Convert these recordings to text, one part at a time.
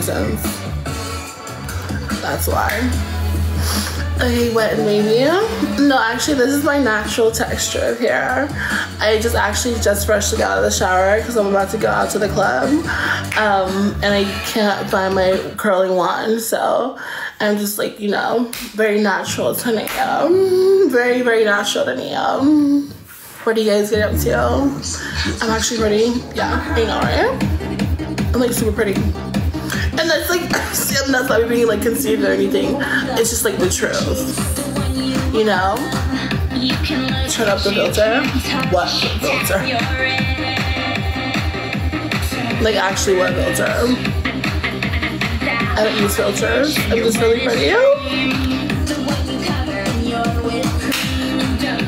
sense. That's why. Okay, wet and wavy. No, actually, this is my natural texture of hair. I just actually just freshly got out of the shower because I'm about to go out to the club. Um, and I can't find my curling wand, so I'm just like, you know, very natural to Neo. Very, very natural to Neo. What do you guys get up to? I'm actually pretty. Yeah, you know, right? I'm like super pretty. And that's like, I'm not like being like conceived or anything. It's just like the truth. You know? Turn up the filter. What filter? Like actually what filter? I don't use filters. I'm just really pretty.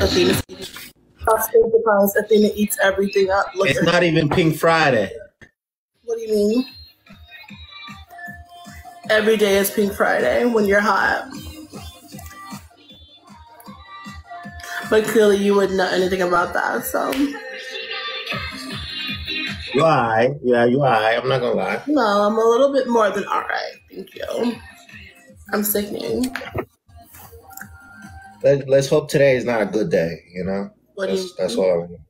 Athena. Athena eats everything up. Look it's not even Pink Friday. What do you mean? Every day is Pink Friday when you're hot. But clearly you wouldn't know anything about that, so. You alright. Yeah, you alright. I'm not gonna lie. No, I'm a little bit more than alright. Thank you. I'm sickening. Let, let's hope today is not a good day, you know? What that's, that's all I mean.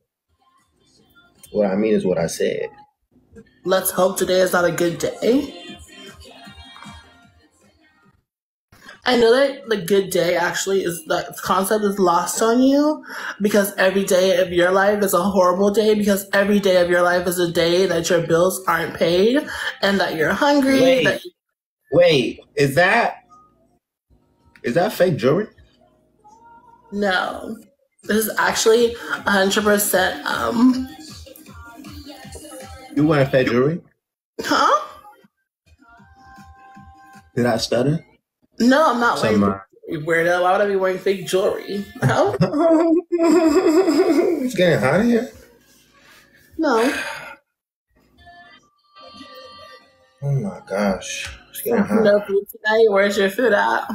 What I mean is what I said. Let's hope today is not a good day. I know that the good day actually is the concept is lost on you because every day of your life is a horrible day because every day of your life is a day that your bills aren't paid and that you're hungry. Wait, that- wait is that is that fake jewelry? No, this is actually hundred percent. Um, you wearing fake jewelry? Huh? Did I stutter? No, I'm not wearing weirdo. Why would I be wearing fake jewelry? No. it's getting hot here. No. Oh my gosh. It's getting hot. No food tonight. Where's your food at?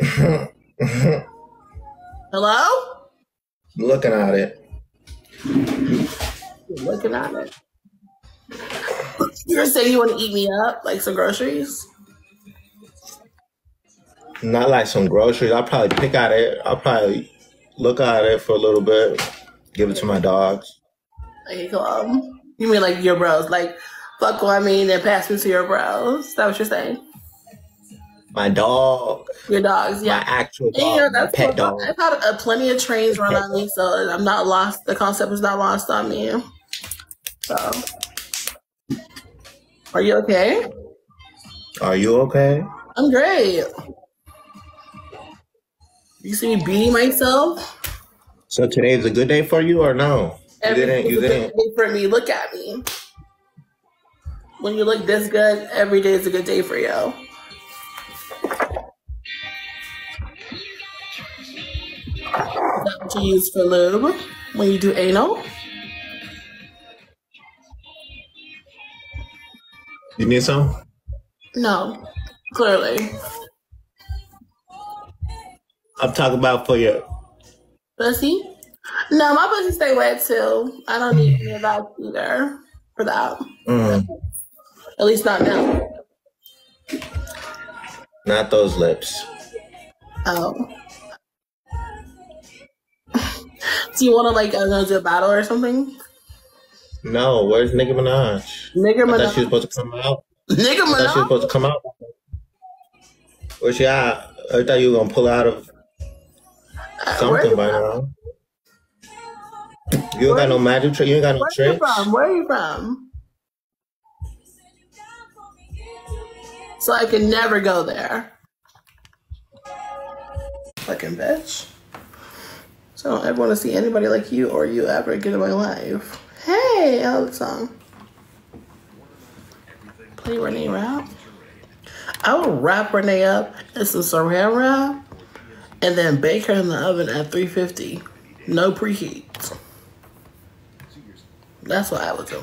Hello? Looking at it. Looking at it. You're saying you want to eat me up, like some groceries? Not like some groceries. I'll probably pick at it. I'll probably look at it for a little bit, give it to my dogs. Okay, cool. Um, you mean like your bros? Like, fuck what I mean and pass me to your bros? Is that what you're saying? My dog. Your dogs, yeah. My actual dog. Yeah, that's pet dog. I've had uh, plenty of trains run on me, so I'm not lost. The concept is not lost on me. So, are you okay? Are you okay? I'm great. You see me beating myself? So today is a good day for you or no? You didn't you didn't for me. Look at me. When you look this good, every day is a good day for you. You use for lube when you do anal? You need some? No, clearly. I'm talking about for your pussy. No, my pussy stay wet too. I don't need any of that either for that. Mm. At least not now. Not those lips. Oh. do you want to like uh, do a battle or something? No, where's Nicki Minaj? Nicki Minaj. I thought she was supposed to come out. Nicki Minaj. I thought she was supposed to come out. Where's she at? I thought you were gonna pull out of Something by now. You ain't got no magic trick. You ain't got no tricks. Where you from? Where are you from? So I can never go there. Fucking bitch. So I don't ever want to see anybody like you or you ever again in my life. Hey, I love the song. Play Renee Rapp. I will wrap Renee up in some saran wrap and then bake her in the oven at 350. No preheat. That's what I would do.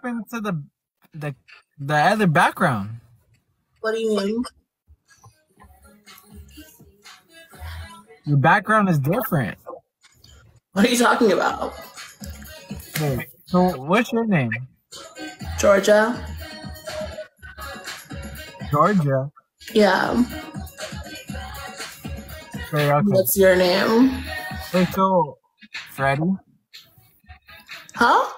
Happened to the the the other background? What do you mean? Your background is different. What are you talking about? Wait, so what's your name? Jeorgia? Jeorgia. Yeah. Wait, okay. What's your name? Wait, so Freddie? Huh?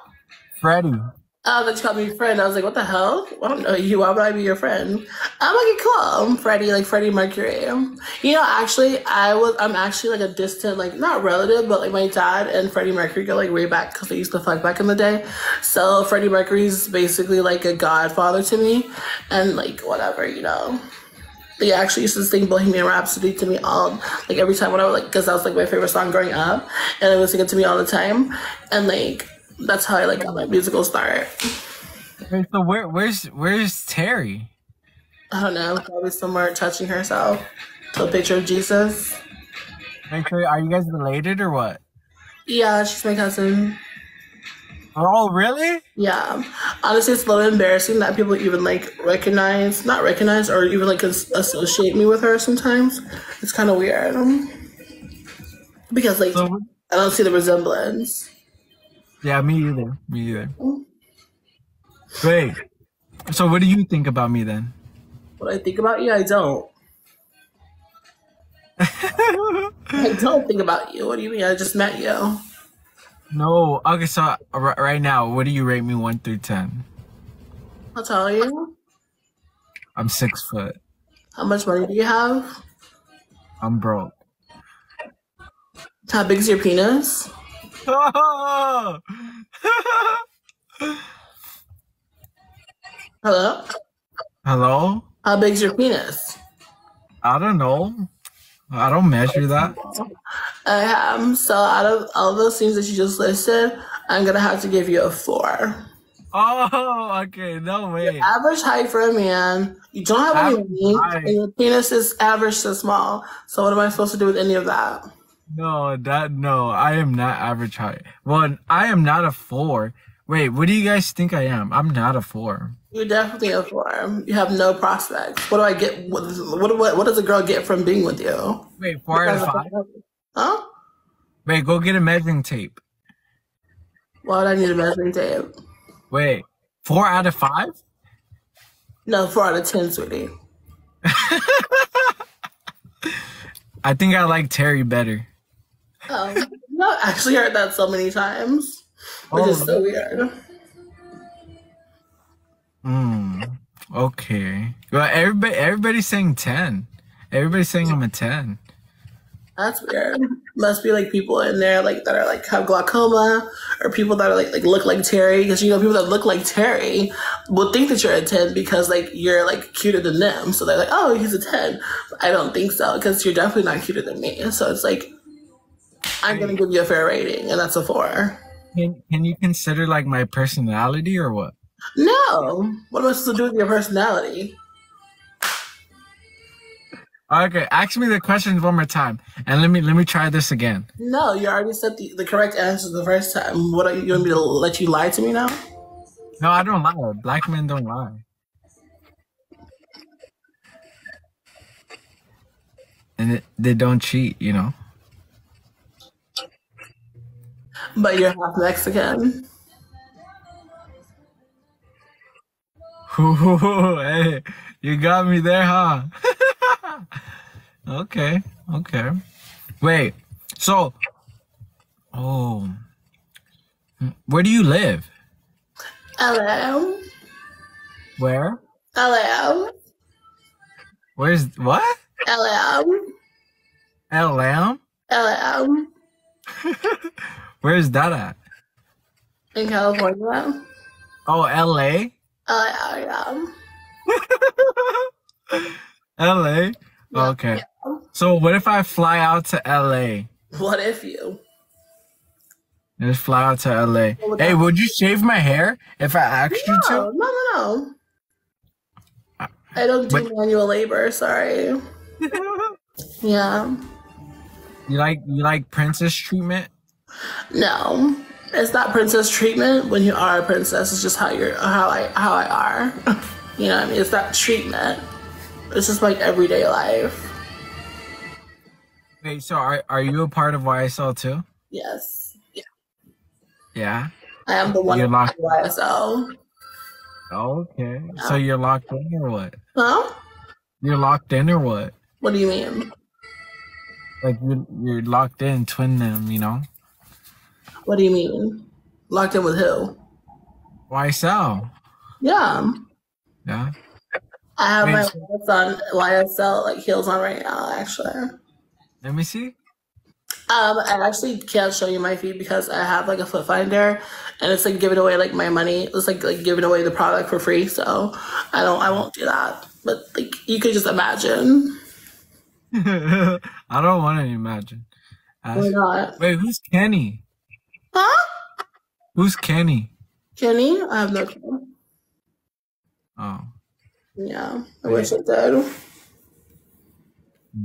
Freddie. Oh, that you called me friend. I was like, what the hell? I don't know you. Why would I be your friend? I'm like, cool. I'm Freddie, like Freddie Mercury. You know, actually, I was. I'm actually like a distant, like not relative, but like my dad and Freddie Mercury go like way back because they used to fuck back in the day. So Freddie Mercury's basically like a godfather to me, and like whatever, you know. They actually used to sing Bohemian Rhapsody to me all like every time when I was like, because that was like my favorite song growing up, and they would sing it to me all the time, and like that's how I like got my musical start. So where where's where's Terry? I don't know, probably somewhere touching herself to a picture of Jesus. So are you guys related or what? Yeah, she's my cousin. Oh, really? Yeah. Honestly, it's a little embarrassing that people even like recognize, not recognize, or even like as- associate me with her sometimes. It's kind of weird. Because like, So I don't see the resemblance. Yeah, me either. Me either. Wait. So what do you think about me then? What I think about you, I don't. I don't think about you. What do you mean? I just met you. No. Okay, so right now, what do you rate me one through ten? I'll tell you. I'm six foot. How much money do you have? I'm broke. How big's your penis? Hello? Hello? How big's your penis? I don't know. I don't measure that. I am. So out of all those things that you just listed, I'm gonna have to give you a four. Oh, okay. No way. Average height for a man. You don't have any Average meat, height. and your penis is average to small. So what am I supposed to do with any of that? No, that no. I am not average height. Well, I am not a four. Wait, what do you guys think I am? I'm not a four. You're definitely a four. You have no prospects. What do I get? What, what, what, what does a girl get from being with you? Wait, four out of five. Huh? Wait, go get a measuring tape. Why would I need a measuring tape? Wait, four out of five? No, four out of ten, sweetie. I think I like Terry better. I actually heard that so many times, which is Oh. so weird. Hmm. Okay. Well, everybody, everybody's saying ten. Everybody's saying I'm a ten. That's weird. Must be like people in there like that are like have glaucoma or people that are like like look like Terry because you know people that look like Terry will think that you're a ten because like you're like cuter than them. So they're like, oh, he's a ten. I don't think so because you're definitely not cuter than me. So it's like I'm gonna give you a fair rating, and that's a four. Can Can you consider like my personality or what? No, what am I supposed to do with your personality? Okay, ask me the questions one more time, and let me let me try this again. No, you already said the, the correct answer the first time. What are you, you want me to let you lie to me now? No, I don't lie. Black men don't lie. And it, they don't cheat, you know. But you're half Mexican. hey, you got me there, huh? okay, okay. Wait, so, oh, where do you live? LM. Where? LM. Where's what? LM. LM? LM. Where's that at? In California. Oh, LA? LM. LA? Okay. So what if I fly out to LA? What if you? Just fly out to LA. would Hey, would you shave my hair if I asked you to? no, no, no. I don't do But- manual labor. Sorry. Yeah. You like you like princess treatment? No. It's not princess treatment when you are a princess. It's just how you're, how I, how I are. you know what I mean? It's not treatment. It's just like everyday life. Wait, so are are you a part of YSL too? Yes. Yeah. Yeah. I am the one You're of locked- YSL. Okay. So you're locked in or what? Huh? You're locked in or what? What do you mean? Like you're you're locked in, twin them, you know? What do you mean? Locked in with who? YSL. Yeah. Yeah. I have my Wait, lights on YSL like heels on right now, actually. Let me see. Um, I actually can't show you my feed because I have like a foot finder and it's like giving away like my money. It's like like giving away the product for free. So I don't I won't do that. But like you could just imagine. I don't want to imagine. Why not? Wait, who's Kenny? Huh? Who's Kenny? Kenny? I have no clue. Oh. Yeah. I wish I did. no.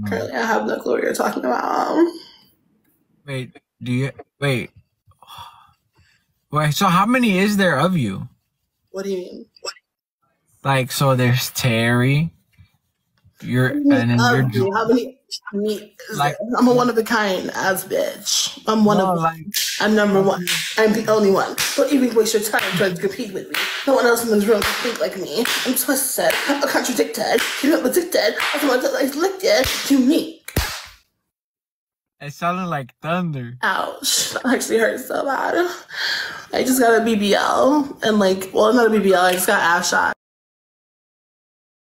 Currently I have no clue what you're talking about. Wait, do you wait? Wait, so how many is there of you? What do you mean? Like, so there's Terry. You're and then you're me, how many me Like- I'm a one of a kind as bitch. I'm one No, of like I'm number one. I'm the only one. Don't even waste your time trying to compete with me. No one else in this room can think like me. I'm twisted, I'm contradicted, you're not addicted, I'm afflicted, unique. it sounded like thunder. Ouch. That actually hurts so bad. I just got a BBL and like, well, not a BBL, I just got ass shot.